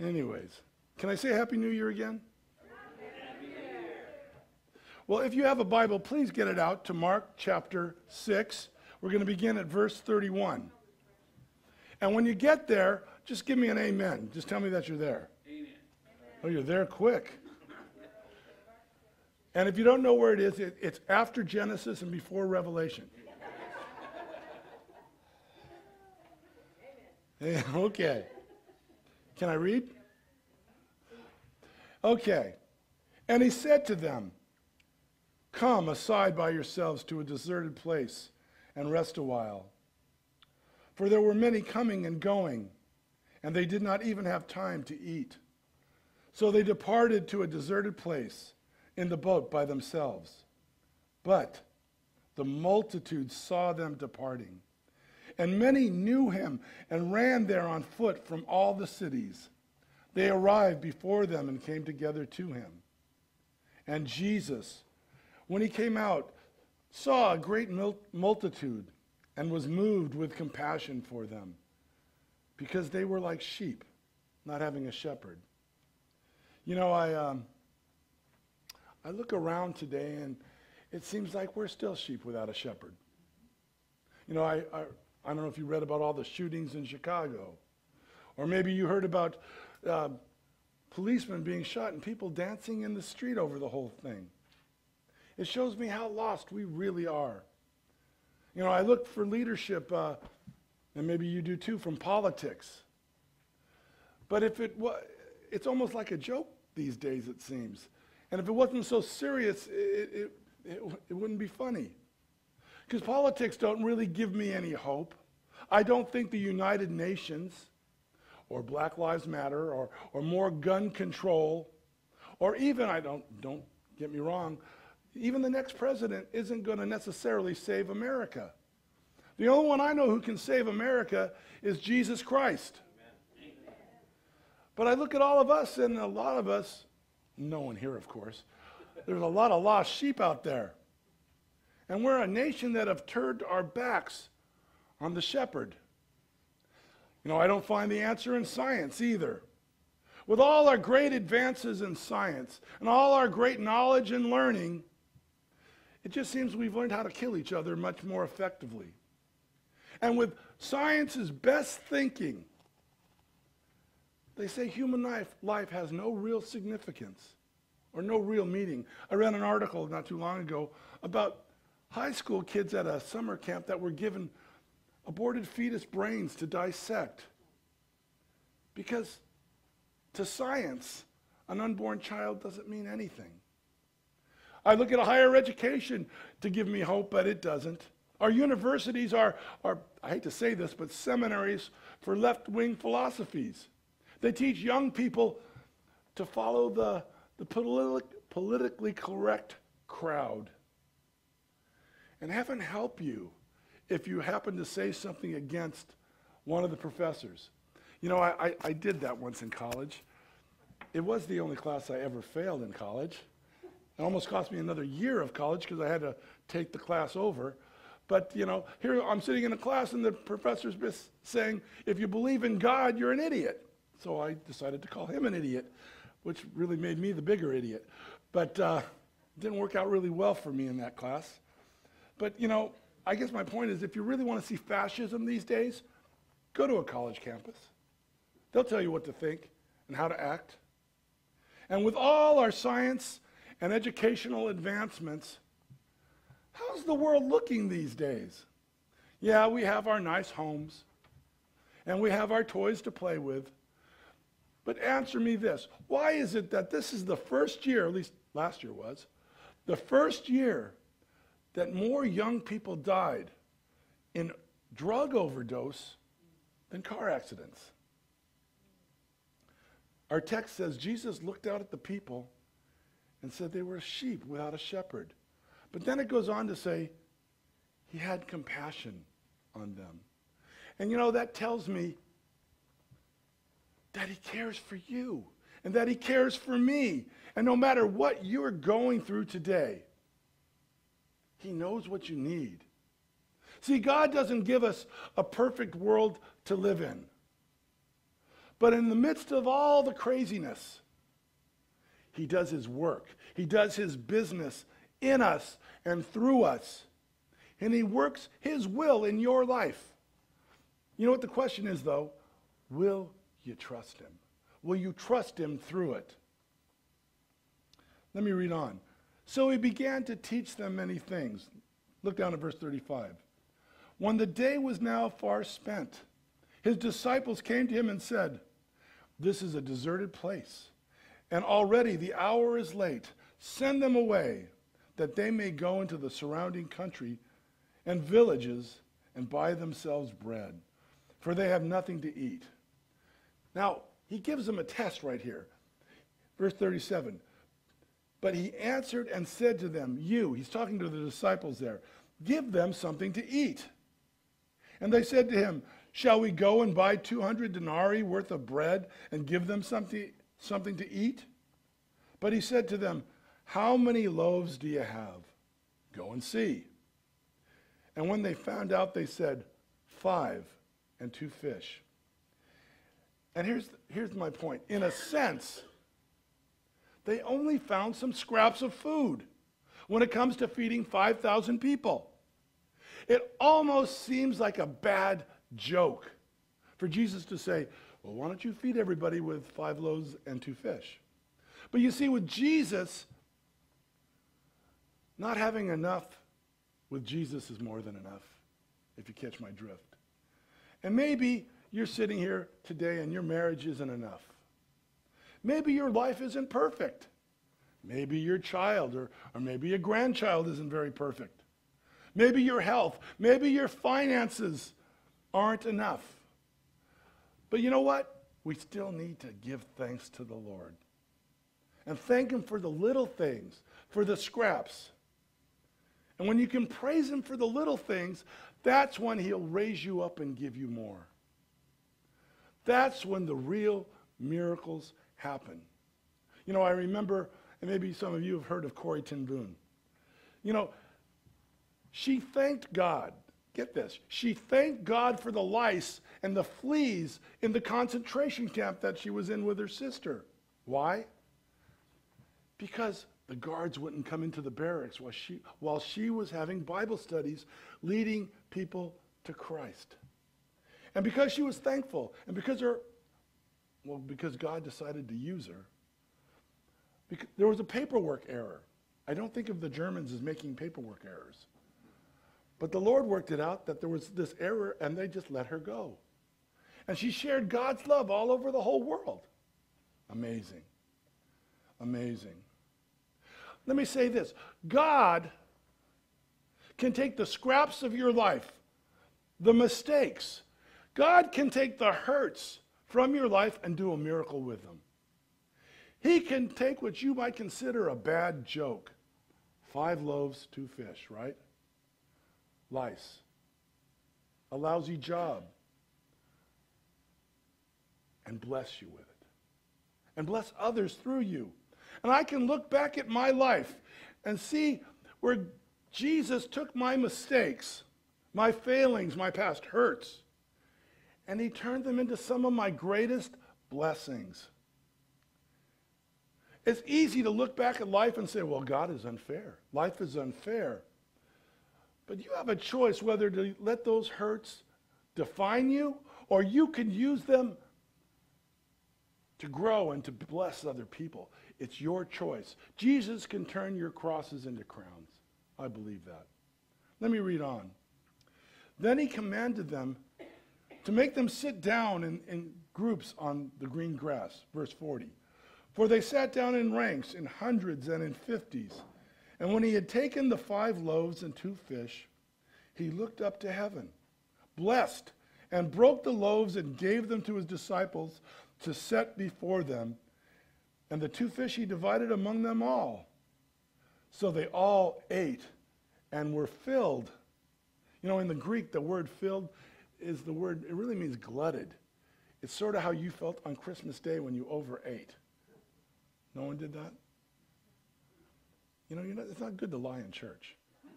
Anyways, can I say Happy New Year again? Well, if you have a Bible, please get it out to Mark chapter 6. We're going to begin at verse 31. And when you get there, just give me an amen. Just tell me that you're there. Amen. Oh, you're there quick. And if you don't know where it is, it, it's after Genesis and before Revelation. okay. Can I read? Okay. And he said to them, Come aside by yourselves to a deserted place and rest a while. For there were many coming and going, and they did not even have time to eat. So they departed to a deserted place in the boat by themselves. But the multitude saw them departing, and many knew him and ran there on foot from all the cities. They arrived before them and came together to him. And Jesus, when he came out, saw a great multitude and was moved with compassion for them because they were like sheep, not having a shepherd. You know, I, um, I look around today and it seems like we're still sheep without a shepherd. You know, I, I, I don't know if you read about all the shootings in Chicago, or maybe you heard about uh, policemen being shot and people dancing in the street over the whole thing. It shows me how lost we really are. You know, I look for leadership, uh, and maybe you do too, from politics. But if it was, it's almost like a joke these days, it seems. And if it wasn't so serious, it, it, it, it wouldn't be funny. Because politics don't really give me any hope. I don't think the United Nations or Black Lives Matter or, or more gun control or even, I don't, don't get me wrong, even the next president isn't going to necessarily save America. The only one I know who can save America is Jesus Christ. But I look at all of us, and a lot of us, no one here, of course, there's a lot of lost sheep out there. And we're a nation that have turned our backs on the shepherd. You know, I don't find the answer in science either. With all our great advances in science and all our great knowledge and learning, it just seems we've learned how to kill each other much more effectively. And with science's best thinking, they say human life, life has no real significance or no real meaning. I read an article not too long ago about high school kids at a summer camp that were given aborted fetus brains to dissect. Because to science, an unborn child doesn't mean anything. I look at a higher education to give me hope, but it doesn't. Our universities are, are I hate to say this, but seminaries for left wing philosophies. They teach young people to follow the, the politi- politically correct crowd. And heaven help you if you happen to say something against one of the professors. You know, I, I, I did that once in college. It was the only class I ever failed in college. It almost cost me another year of college because I had to take the class over. But, you know, here I'm sitting in a class and the professor's saying, if you believe in God, you're an idiot. So I decided to call him an idiot, which really made me the bigger idiot. But uh, didn't work out really well for me in that class. But, you know, I guess my point is if you really want to see fascism these days, go to a college campus. They'll tell you what to think and how to act. And with all our science and educational advancements, how's the world looking these days? Yeah, we have our nice homes and we have our toys to play with. But answer me this why is it that this is the first year, at least last year was, the first year that more young people died in drug overdose than car accidents? Our text says Jesus looked out at the people and said they were sheep without a shepherd. But then it goes on to say he had compassion on them. And you know, that tells me that he cares for you and that he cares for me. And no matter what you're going through today, he knows what you need. See, God doesn't give us a perfect world to live in. But in the midst of all the craziness, he does his work. He does his business in us and through us. And he works his will in your life. You know what the question is, though? Will you trust him? Will you trust him through it? Let me read on. So he began to teach them many things. Look down at verse 35. When the day was now far spent, his disciples came to him and said, This is a deserted place, and already the hour is late. Send them away, that they may go into the surrounding country and villages and buy themselves bread, for they have nothing to eat. Now, he gives them a test right here. Verse 37 But he answered and said to them, You, he's talking to the disciples there, give them something to eat. And they said to him, Shall we go and buy 200 denarii worth of bread and give them something, something to eat? But he said to them, How many loaves do you have? Go and see. And when they found out, they said, Five and two fish. And here's, here's my point. In a sense, they only found some scraps of food when it comes to feeding 5,000 people. It almost seems like a bad joke for Jesus to say, Well, why don't you feed everybody with five loaves and two fish? But you see, with Jesus, not having enough with Jesus is more than enough, if you catch my drift. And maybe you're sitting here today and your marriage isn't enough. Maybe your life isn't perfect. Maybe your child or, or maybe a grandchild isn't very perfect. Maybe your health, maybe your finances aren't enough. But you know what? We still need to give thanks to the Lord. And thank Him for the little things, for the scraps. And when you can praise Him for the little things, that's when He'll raise you up and give you more. That's when the real miracles happen. You know, I remember, and maybe some of you have heard of Corrie ten Boom. You know, she thanked God. Get this. She thanked God for the lice and the fleas in the concentration camp that she was in with her sister. Why? Because the guards wouldn't come into the barracks while she, while she was having Bible studies leading people to Christ. And because she was thankful, and because her, well, because God decided to use her, because there was a paperwork error. I don't think of the Germans as making paperwork errors. But the Lord worked it out that there was this error, and they just let her go. And she shared God's love all over the whole world. Amazing. Amazing. Let me say this God can take the scraps of your life, the mistakes, God can take the hurts from your life and do a miracle with them. He can take what you might consider a bad joke five loaves, two fish, right? Lice. A lousy job. And bless you with it. And bless others through you. And I can look back at my life and see where Jesus took my mistakes, my failings, my past hurts, and he turned them into some of my greatest blessings. It's easy to look back at life and say, well, God is unfair. Life is unfair. But you have a choice whether to let those hurts define you or you can use them to grow and to bless other people. It's your choice. Jesus can turn your crosses into crowns. I believe that. Let me read on. Then he commanded them to make them sit down in, in groups on the green grass. Verse 40. For they sat down in ranks, in hundreds and in fifties. And when he had taken the five loaves and two fish, he looked up to heaven, blessed, and broke the loaves and gave them to his disciples to set before them. And the two fish he divided among them all. So they all ate and were filled. You know, in the Greek, the word filled is the word, it really means glutted. It's sort of how you felt on Christmas Day when you overate. No one did that? You know, not, it's not good to lie in church.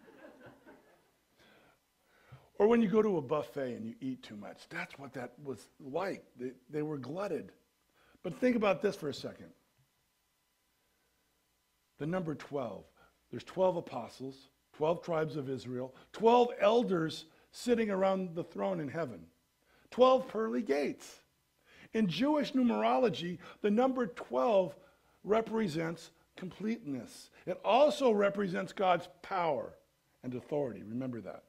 Or when you go to a buffet and you eat too much. That's what that was like. They, they were glutted. But think about this for a second. The number 12. There's 12 apostles, 12 tribes of Israel, 12 elders sitting around the throne in heaven, 12 pearly gates. In Jewish numerology, the number 12 represents completeness. It also represents God's power and authority. Remember that.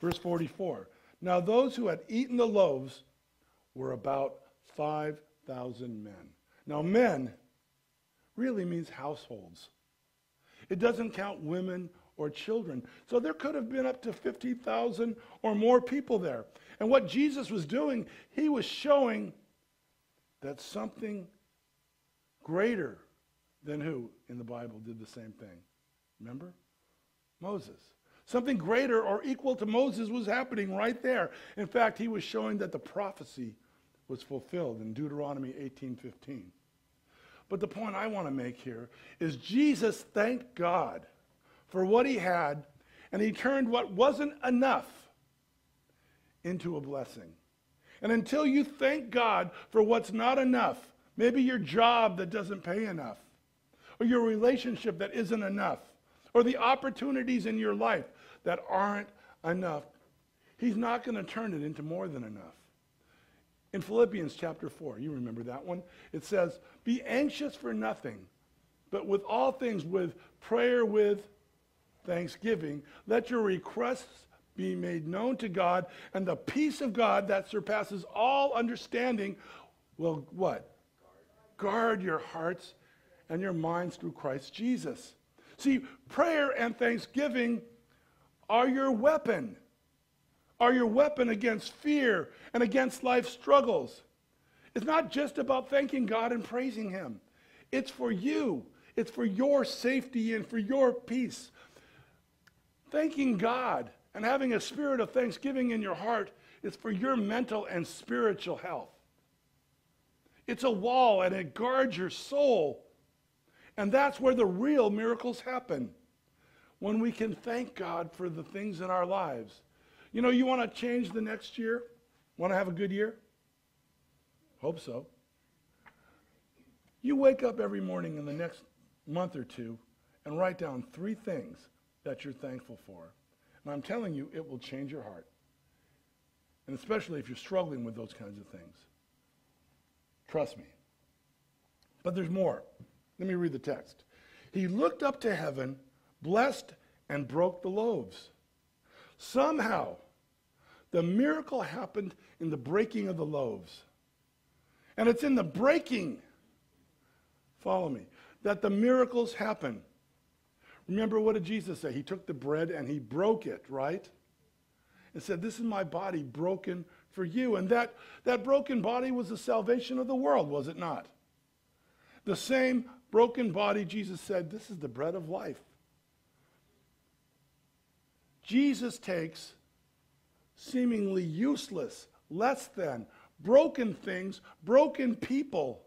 Verse 44 Now those who had eaten the loaves were about 5,000 men. Now, men really means households, it doesn't count women or children. So there could have been up to 50,000 or more people there. And what Jesus was doing, he was showing that something greater than who in the Bible did the same thing. Remember? Moses. Something greater or equal to Moses was happening right there. In fact, he was showing that the prophecy was fulfilled in Deuteronomy 18:15. But the point I want to make here is Jesus thanked God for what he had, and he turned what wasn't enough into a blessing. And until you thank God for what's not enough, maybe your job that doesn't pay enough, or your relationship that isn't enough, or the opportunities in your life that aren't enough, he's not going to turn it into more than enough. In Philippians chapter 4, you remember that one, it says, Be anxious for nothing, but with all things, with prayer, with thanksgiving, let your requests be made known to God, and the peace of God that surpasses all understanding will what? Guard your hearts and your minds through Christ Jesus. See, prayer and thanksgiving are your weapon, are your weapon against fear and against life's struggles. It's not just about thanking God and praising Him, it's for you, it's for your safety and for your peace. Thanking God and having a spirit of thanksgiving in your heart is for your mental and spiritual health. It's a wall and it guards your soul. And that's where the real miracles happen. When we can thank God for the things in our lives. You know, you want to change the next year? Want to have a good year? Hope so. You wake up every morning in the next month or two and write down three things that you're thankful for. And I'm telling you, it will change your heart. And especially if you're struggling with those kinds of things. Trust me. But there's more. Let me read the text. He looked up to heaven, blessed, and broke the loaves. Somehow, the miracle happened in the breaking of the loaves. And it's in the breaking, follow me, that the miracles happen. Remember what did Jesus say? He took the bread and he broke it, right? And said, This is my body broken for you. And that, that broken body was the salvation of the world, was it not? The same broken body, Jesus said, This is the bread of life. Jesus takes seemingly useless, less than, broken things, broken people,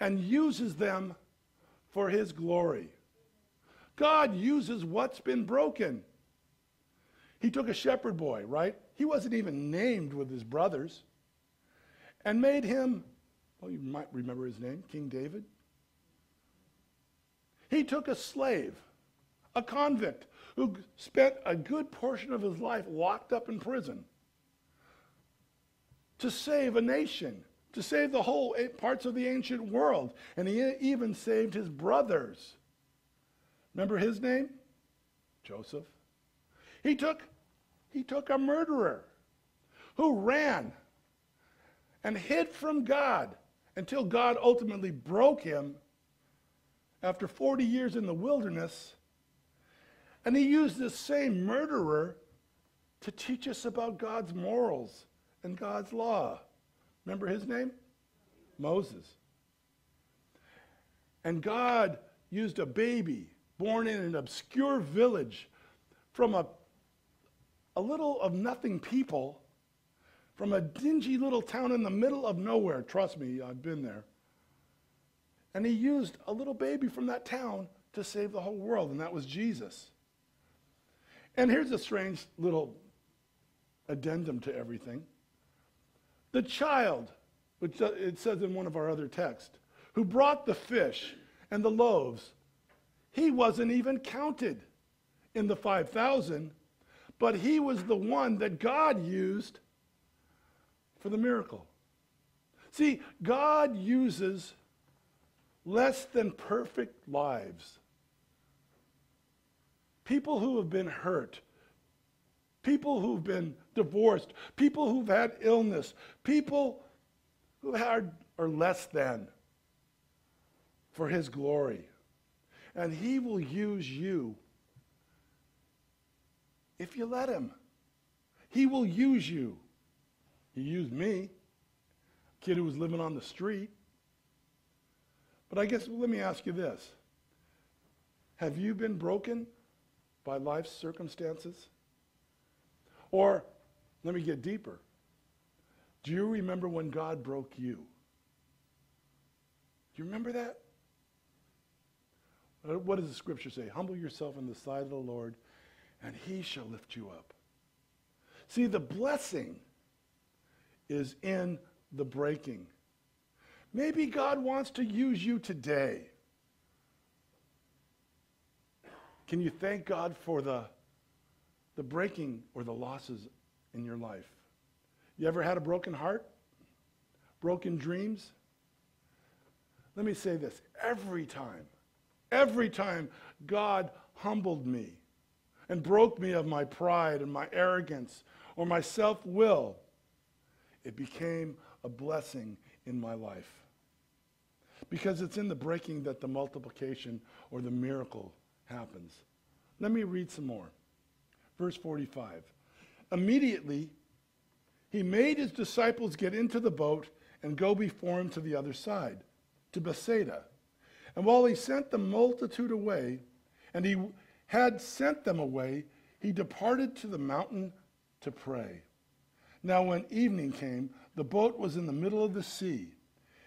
and uses them for his glory. God uses what's been broken. He took a shepherd boy, right? He wasn't even named with his brothers, and made him, well, you might remember his name, King David. He took a slave, a convict, who spent a good portion of his life locked up in prison to save a nation, to save the whole parts of the ancient world. And he even saved his brothers. Remember his name? Joseph. He took, he took a murderer who ran and hid from God until God ultimately broke him after 40 years in the wilderness and he used this same murderer to teach us about God's morals and God's law. Remember his name? Moses. And God used a baby born in an obscure village from a, a little of nothing people, from a dingy little town in the middle of nowhere. Trust me, I've been there. And he used a little baby from that town to save the whole world, and that was Jesus. And here's a strange little addendum to everything. The child, which uh, it says in one of our other texts, who brought the fish and the loaves, he wasn't even counted in the 5,000, but he was the one that God used for the miracle. See, God uses less than perfect lives. People who have been hurt, people who've been divorced, people who've had illness, people who had, are less than for his glory. And he will use you if you let him. He will use you. He used me, kid who was living on the street. But I guess let me ask you this. Have you been broken by life's circumstances? Or let me get deeper. Do you remember when God broke you? Do you remember that? Uh, what does the scripture say? Humble yourself in the sight of the Lord, and he shall lift you up. See, the blessing is in the breaking. Maybe God wants to use you today. Can you thank God for the, the breaking or the losses in your life? You ever had a broken heart? Broken dreams? Let me say this every time, every time God humbled me and broke me of my pride and my arrogance or my self will, it became a blessing in my life. Because it's in the breaking that the multiplication or the miracle happens. Let me read some more. Verse 45. Immediately, he made his disciples get into the boat and go before him to the other side, to Bethsaida. And while he sent the multitude away, and he had sent them away, he departed to the mountain to pray. Now, when evening came, the boat was in the middle of the sea,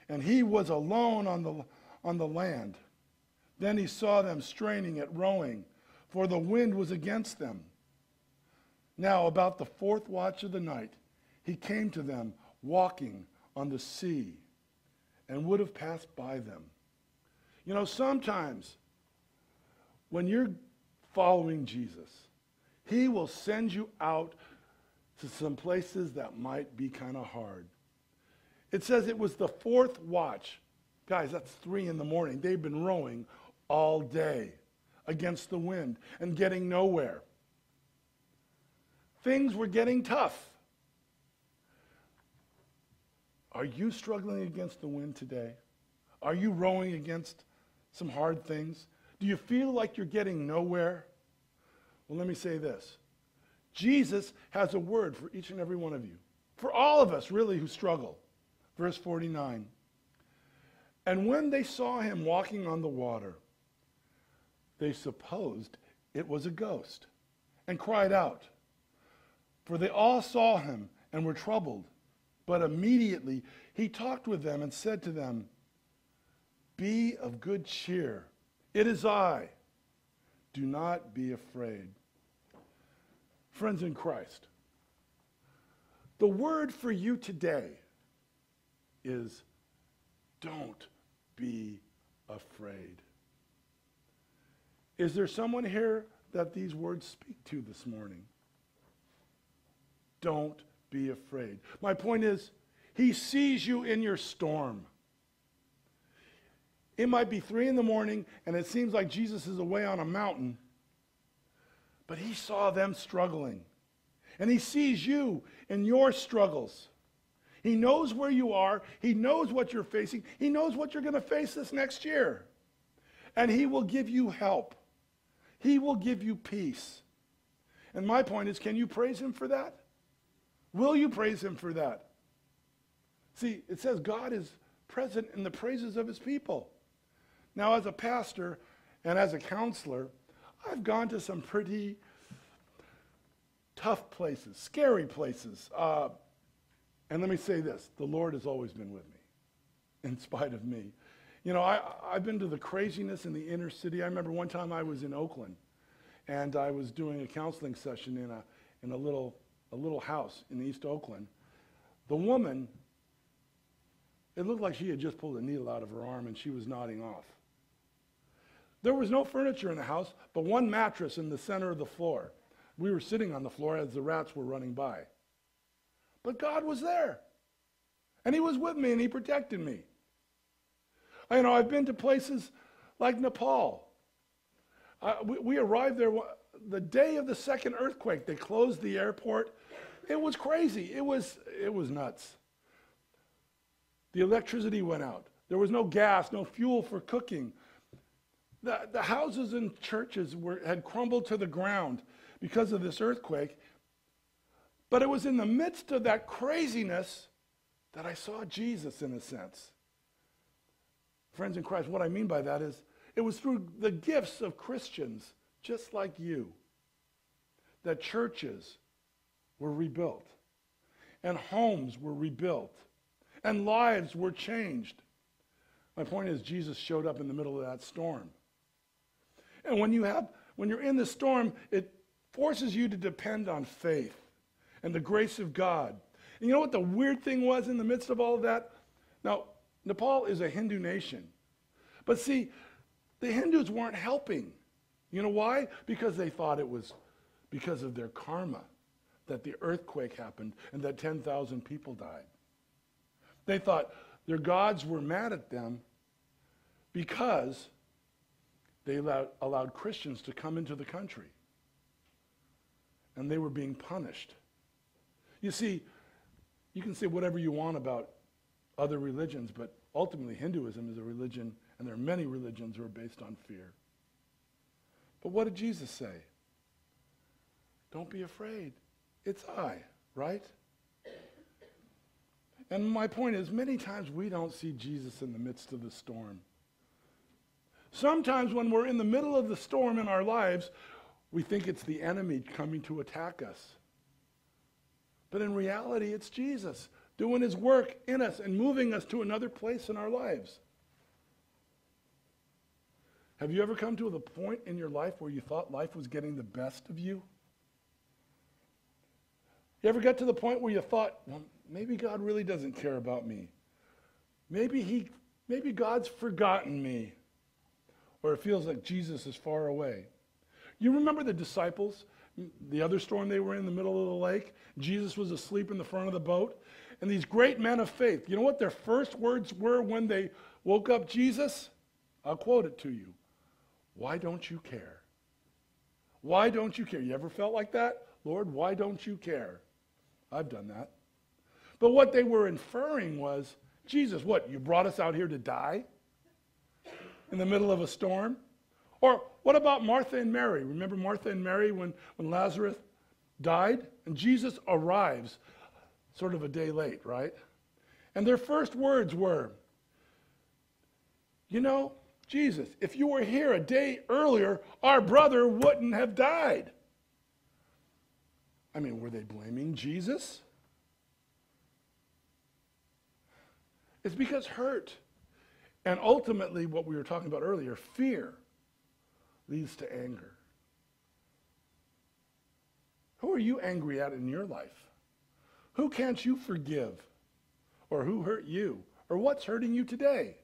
and he was alone on the, on the land. Then he saw them straining at rowing, for the wind was against them. Now, about the fourth watch of the night, he came to them walking on the sea and would have passed by them. You know, sometimes when you're following Jesus, he will send you out to some places that might be kind of hard. It says it was the fourth watch. Guys, that's three in the morning. They've been rowing all day against the wind and getting nowhere. Things were getting tough. Are you struggling against the wind today? Are you rowing against some hard things? Do you feel like you're getting nowhere? Well, let me say this Jesus has a word for each and every one of you, for all of us, really, who struggle. Verse 49 And when they saw him walking on the water, they supposed it was a ghost and cried out. For they all saw him and were troubled. But immediately he talked with them and said to them, Be of good cheer. It is I. Do not be afraid. Friends in Christ, the word for you today is don't be afraid. Is there someone here that these words speak to this morning? Don't be afraid. My point is, he sees you in your storm. It might be three in the morning and it seems like Jesus is away on a mountain, but he saw them struggling. And he sees you in your struggles. He knows where you are. He knows what you're facing. He knows what you're going to face this next year. And he will give you help. He will give you peace. And my point is can you praise him for that? Will you praise him for that? See, it says God is present in the praises of his people. Now, as a pastor and as a counselor, I've gone to some pretty tough places, scary places. Uh, and let me say this the Lord has always been with me, in spite of me. You know, I, I've been to the craziness in the inner city. I remember one time I was in Oakland, and I was doing a counseling session in a, in a little a little house in East Oakland. The woman, it looked like she had just pulled a needle out of her arm and she was nodding off. There was no furniture in the house, but one mattress in the center of the floor. We were sitting on the floor as the rats were running by. But God was there. And He was with me and He protected me. You know, I've been to places like Nepal. Uh, we, we arrived there the day of the second earthquake. They closed the airport. It was crazy. It was, it was nuts. The electricity went out. There was no gas, no fuel for cooking. The, the houses and churches were, had crumbled to the ground because of this earthquake. But it was in the midst of that craziness that I saw Jesus in a sense. Friends in Christ, what I mean by that is it was through the gifts of Christians just like you that churches were rebuilt and homes were rebuilt and lives were changed. My point is Jesus showed up in the middle of that storm. And when you have when you're in the storm, it forces you to depend on faith and the grace of God. And you know what the weird thing was in the midst of all of that? Now, Nepal is a Hindu nation. But see, the Hindus weren't helping. You know why? Because they thought it was because of their karma that the earthquake happened and that 10,000 people died. They thought their gods were mad at them because they allowed, allowed Christians to come into the country. And they were being punished. You see, you can say whatever you want about other religions, but ultimately Hinduism is a religion, and there are many religions who are based on fear. But what did Jesus say? Don't be afraid. It's I, right? And my point is, many times we don't see Jesus in the midst of the storm. Sometimes when we're in the middle of the storm in our lives, we think it's the enemy coming to attack us. But in reality, it's Jesus doing his work in us and moving us to another place in our lives. Have you ever come to the point in your life where you thought life was getting the best of you? You ever got to the point where you thought, well, maybe God really doesn't care about me? Maybe he maybe God's forgotten me. Or it feels like Jesus is far away. You remember the disciples, the other storm they were in the middle of the lake? Jesus was asleep in the front of the boat. And these great men of faith, you know what their first words were when they woke up Jesus? I'll quote it to you. Why don't you care? Why don't you care? You ever felt like that? Lord, why don't you care? I've done that. But what they were inferring was, Jesus, what, you brought us out here to die? In the middle of a storm? Or what about Martha and Mary? Remember Martha and Mary when, when Lazarus died? And Jesus arrives sort of a day late, right? And their first words were, You know, Jesus, if you were here a day earlier, our brother wouldn't have died. I mean, were they blaming Jesus? It's because hurt and ultimately what we were talking about earlier, fear, leads to anger. Who are you angry at in your life? Who can't you forgive? Or who hurt you? Or what's hurting you today?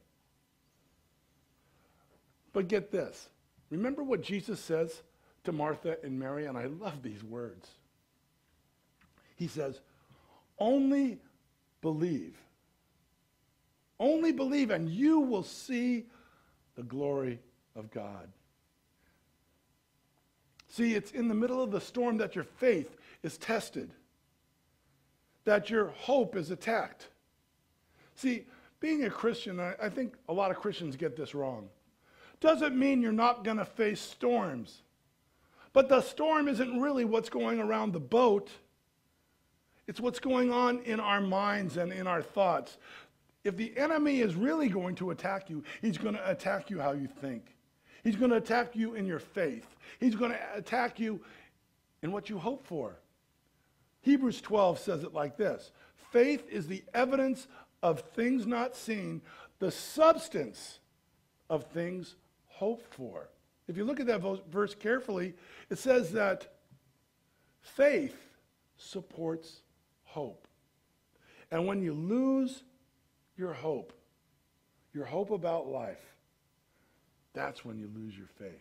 But get this. Remember what Jesus says to Martha and Mary? And I love these words. He says, Only believe. Only believe, and you will see the glory of God. See, it's in the middle of the storm that your faith is tested, that your hope is attacked. See, being a Christian, I, I think a lot of Christians get this wrong. Doesn't mean you're not going to face storms. But the storm isn't really what's going around the boat. It's what's going on in our minds and in our thoughts. If the enemy is really going to attack you, he's going to attack you how you think. He's going to attack you in your faith. He's going to attack you in what you hope for. Hebrews 12 says it like this Faith is the evidence of things not seen, the substance of things hoped for. If you look at that verse carefully, it says that faith supports hope. And when you lose your hope, your hope about life, that's when you lose your faith.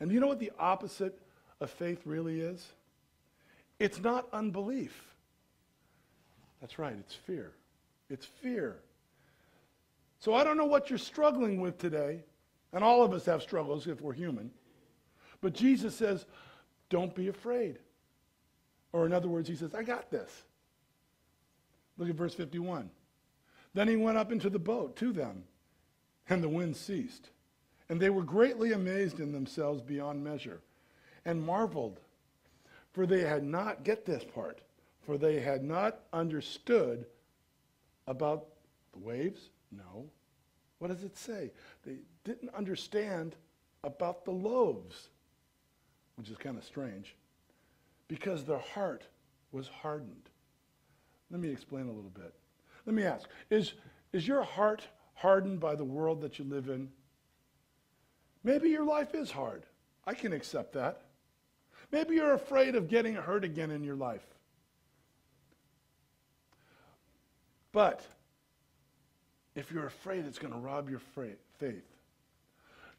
And you know what the opposite of faith really is? It's not unbelief. That's right, it's fear. It's fear. So I don't know what you're struggling with today, and all of us have struggles if we're human. But Jesus says, don't be afraid. Or in other words, he says, I got this. Look at verse 51. Then he went up into the boat to them, and the wind ceased. And they were greatly amazed in themselves beyond measure, and marveled, for they had not, get this part, for they had not understood about the waves? No. What does it say? They didn't understand about the loaves, which is kind of strange, because their heart was hardened. Let me explain a little bit. Let me ask is, is your heart hardened by the world that you live in? Maybe your life is hard. I can accept that. Maybe you're afraid of getting hurt again in your life. But if you're afraid, it's going to rob your faith.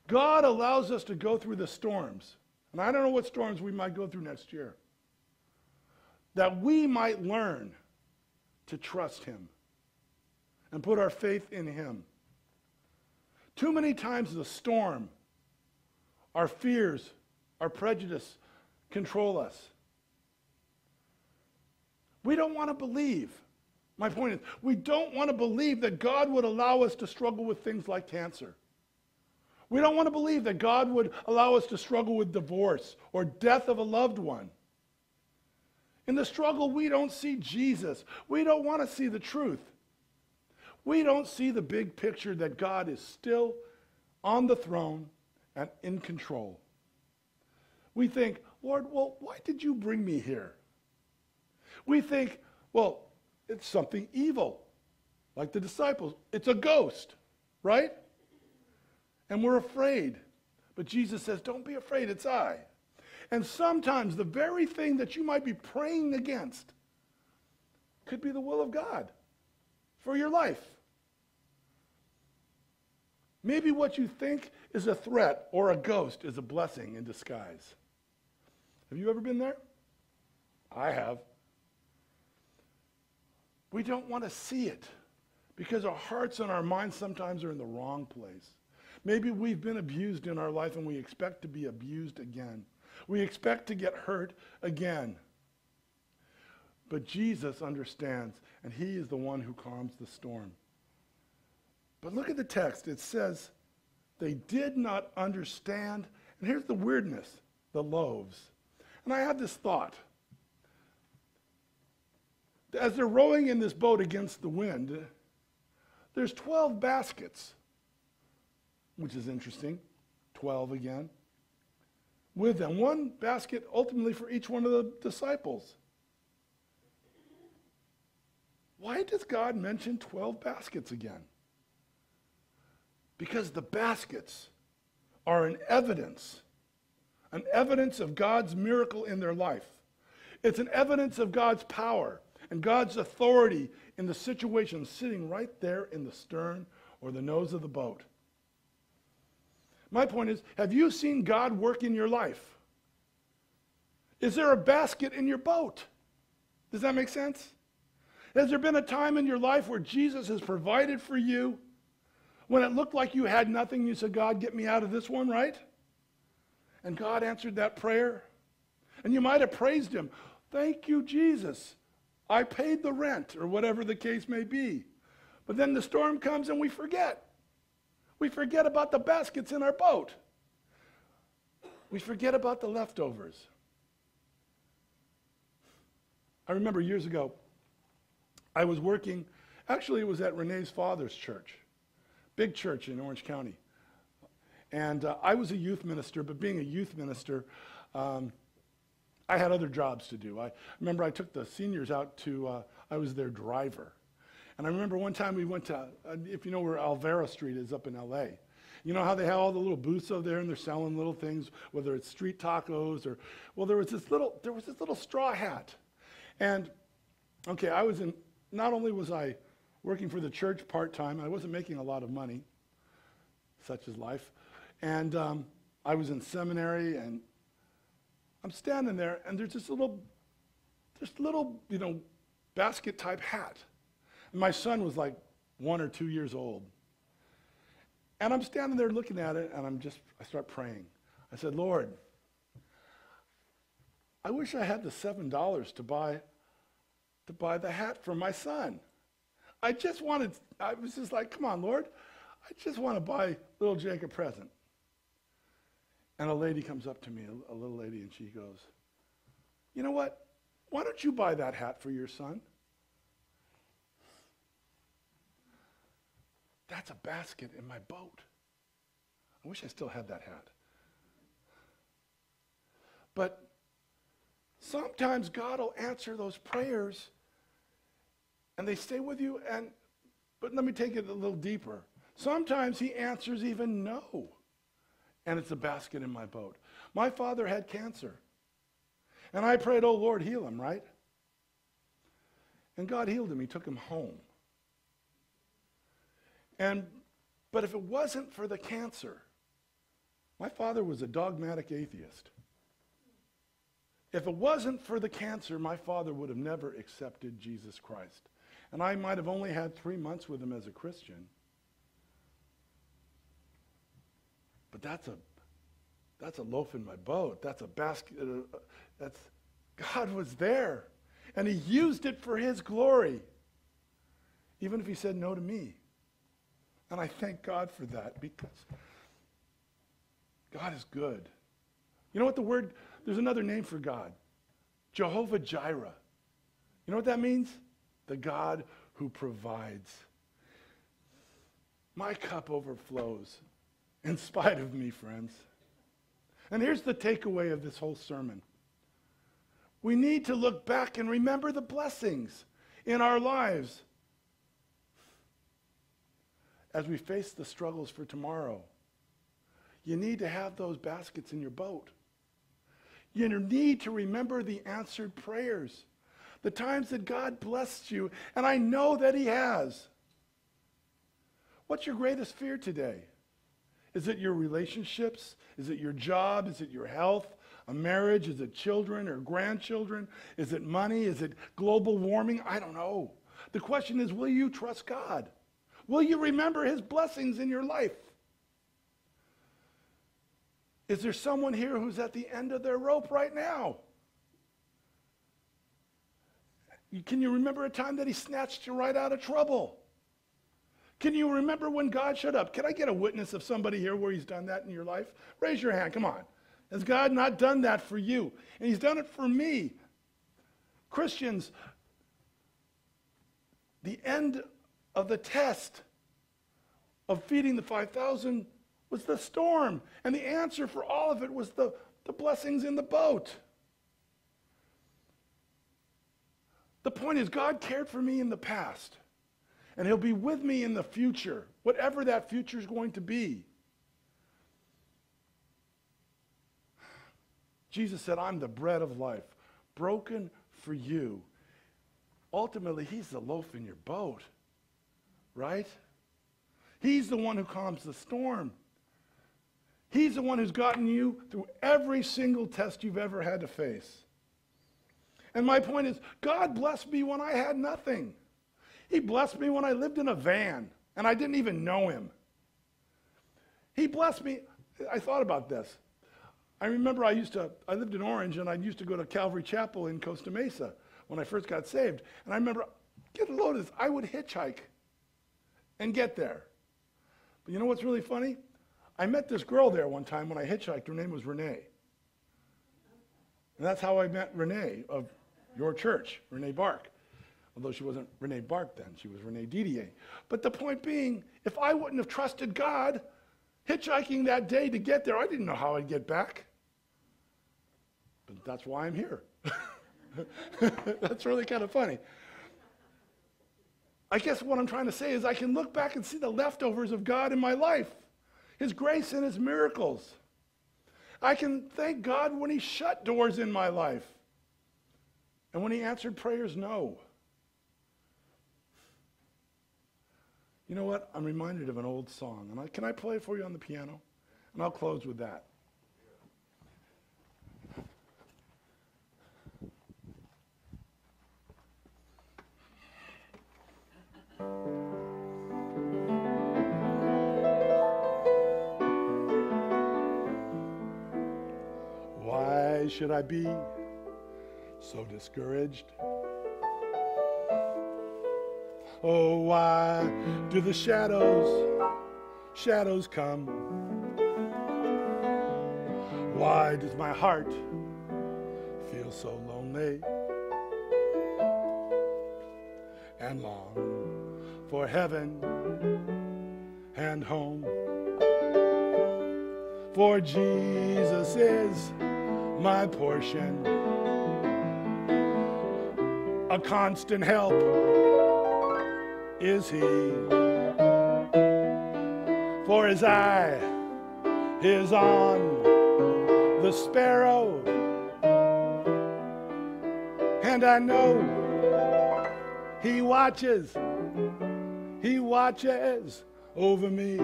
God allows us to go through the storms. And I don't know what storms we might go through next year. That we might learn to trust Him and put our faith in Him. Too many times the storm, our fears, our prejudice control us. We don't want to believe. My point is, we don't want to believe that God would allow us to struggle with things like cancer. We don't want to believe that God would allow us to struggle with divorce or death of a loved one. In the struggle, we don't see Jesus. We don't want to see the truth. We don't see the big picture that God is still on the throne and in control. We think, Lord, well, why did you bring me here? We think, well, it's something evil, like the disciples. It's a ghost, right? And we're afraid. But Jesus says, Don't be afraid, it's I. And sometimes the very thing that you might be praying against could be the will of God for your life. Maybe what you think is a threat or a ghost is a blessing in disguise. Have you ever been there? I have. We don't want to see it because our hearts and our minds sometimes are in the wrong place. Maybe we've been abused in our life and we expect to be abused again. We expect to get hurt again. But Jesus understands, and he is the one who calms the storm. But look at the text. It says, they did not understand. And here's the weirdness the loaves. And I had this thought as they're rowing in this boat against the wind, there's 12 baskets, which is interesting. 12 again. With them, one basket ultimately for each one of the disciples. Why does God mention 12 baskets again? Because the baskets are an evidence, an evidence of God's miracle in their life. It's an evidence of God's power and God's authority in the situation sitting right there in the stern or the nose of the boat. My point is have you seen God work in your life? Is there a basket in your boat? Does that make sense? Has there been a time in your life where Jesus has provided for you when it looked like you had nothing? You said, God, get me out of this one, right? And God answered that prayer. And you might have praised him. Thank you, Jesus. I paid the rent, or whatever the case may be. But then the storm comes and we forget. We forget about the baskets in our boat. We forget about the leftovers. I remember years ago, I was working, actually, it was at Renee's father's church, big church in Orange County. And uh, I was a youth minister, but being a youth minister, um, I had other jobs to do. I remember I took the seniors out to, uh, I was their driver. And I remember one time we went to, uh, if you know where Olvera Street is up in LA. You know how they have all the little booths over there and they're selling little things, whether it's street tacos or, well, there was this little, there was this little straw hat. And, okay, I was in, not only was I working for the church part time, I wasn't making a lot of money, such is life. And um, I was in seminary, and I'm standing there, and there's this little, this little, you know, basket type hat. And my son was like one or two years old. And I'm standing there looking at it, and I'm just, I start praying. I said, Lord, I wish I had the $7 to buy, to buy the hat for my son. I just wanted, I was just like, come on, Lord, I just want to buy little Jake a present. And a lady comes up to me, a, a little lady, and she goes, you know what? Why don't you buy that hat for your son? That's a basket in my boat. I wish I still had that hat. But sometimes God will answer those prayers and they stay with you and but let me take it a little deeper. Sometimes he answers even no. And it's a basket in my boat. My father had cancer. And I prayed, "Oh Lord, heal him," right? And God healed him. He took him home. And, but if it wasn't for the cancer, my father was a dogmatic atheist. If it wasn't for the cancer, my father would have never accepted Jesus Christ. And I might have only had three months with him as a Christian. But that's a, that's a loaf in my boat. That's a basket. Uh, that's, God was there. And he used it for his glory. Even if he said no to me. And I thank God for that because God is good. You know what the word, there's another name for God Jehovah Jireh. You know what that means? The God who provides. My cup overflows in spite of me, friends. And here's the takeaway of this whole sermon we need to look back and remember the blessings in our lives as we face the struggles for tomorrow. You need to have those baskets in your boat. You need to remember the answered prayers, the times that God blessed you, and I know that He has. What's your greatest fear today? Is it your relationships? Is it your job? Is it your health? A marriage? Is it children or grandchildren? Is it money? Is it global warming? I don't know. The question is will you trust God? Will you remember his blessings in your life? Is there someone here who's at the end of their rope right now? Can you remember a time that he snatched you right out of trouble? Can you remember when God showed up? Can I get a witness of somebody here where he's done that in your life? Raise your hand. Come on. Has God not done that for you? And he's done it for me. Christians, the end of the test of feeding the 5,000 was the storm. And the answer for all of it was the, the blessings in the boat. The point is, God cared for me in the past, and He'll be with me in the future, whatever that future is going to be. Jesus said, I'm the bread of life, broken for you. Ultimately, He's the loaf in your boat right? He's the one who calms the storm. He's the one who's gotten you through every single test you've ever had to face. And my point is, God blessed me when I had nothing. He blessed me when I lived in a van and I didn't even know him. He blessed me. I thought about this. I remember I used to, I lived in Orange and I used to go to Calvary Chapel in Costa Mesa when I first got saved. And I remember, get a load of this, I would hitchhike and get there. But you know what's really funny? I met this girl there one time when I hitchhiked. Her name was Renee. And that's how I met Renee of your church, Renee Bark. Although she wasn't Renee Bark then, she was Renee Didier. But the point being, if I wouldn't have trusted God, hitchhiking that day to get there, I didn't know how I'd get back. But that's why I'm here. that's really kind of funny. I guess what I'm trying to say is I can look back and see the leftovers of God in my life, His grace and His miracles. I can thank God when He shut doors in my life. And when he answered prayers, no. You know what? I'm reminded of an old song. And I, can I play for you on the piano? And I'll close with that. Should I be so discouraged? Oh, why do the shadows, shadows come? Why does my heart feel so lonely and long for heaven and home? For Jesus is my portion, a constant help is he. For his eye is on the sparrow, and I know he watches, he watches over me.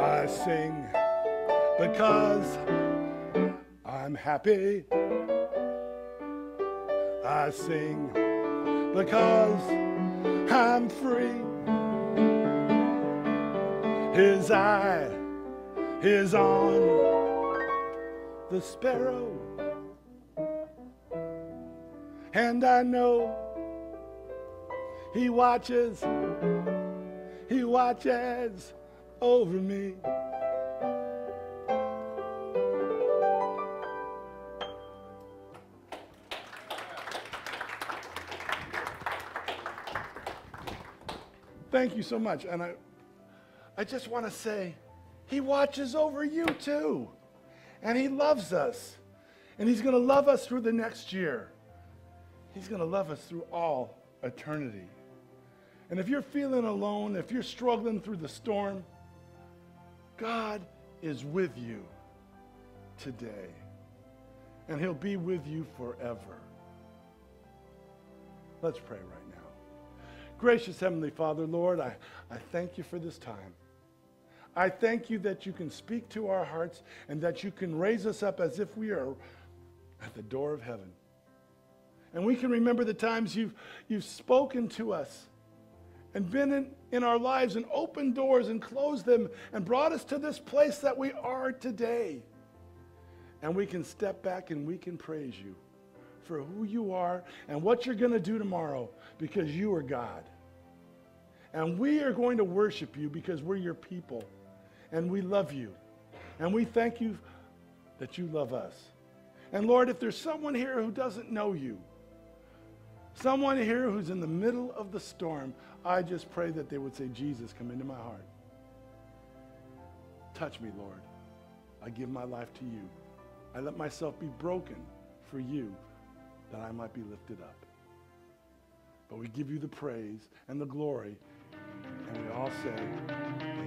I sing because I'm happy. I sing because I'm free. His eye is on the sparrow, and I know he watches, he watches over me. Thank you so much. And I, I just want to say, He watches over you too. And He loves us. And He's going to love us through the next year. He's going to love us through all eternity. And if you're feeling alone, if you're struggling through the storm, God is with you today. And He'll be with you forever. Let's pray right now. Gracious Heavenly Father, Lord, I, I thank you for this time. I thank you that you can speak to our hearts and that you can raise us up as if we are at the door of heaven. And we can remember the times you've, you've spoken to us and been in, in our lives and opened doors and closed them and brought us to this place that we are today. And we can step back and we can praise you for who you are and what you're going to do tomorrow because you are God. And we are going to worship you because we're your people and we love you. And we thank you that you love us. And Lord, if there's someone here who doesn't know you, someone here who's in the middle of the storm, I just pray that they would say, Jesus, come into my heart. Touch me, Lord. I give my life to you. I let myself be broken for you that I might be lifted up. But we give you the praise and the glory, and we all say,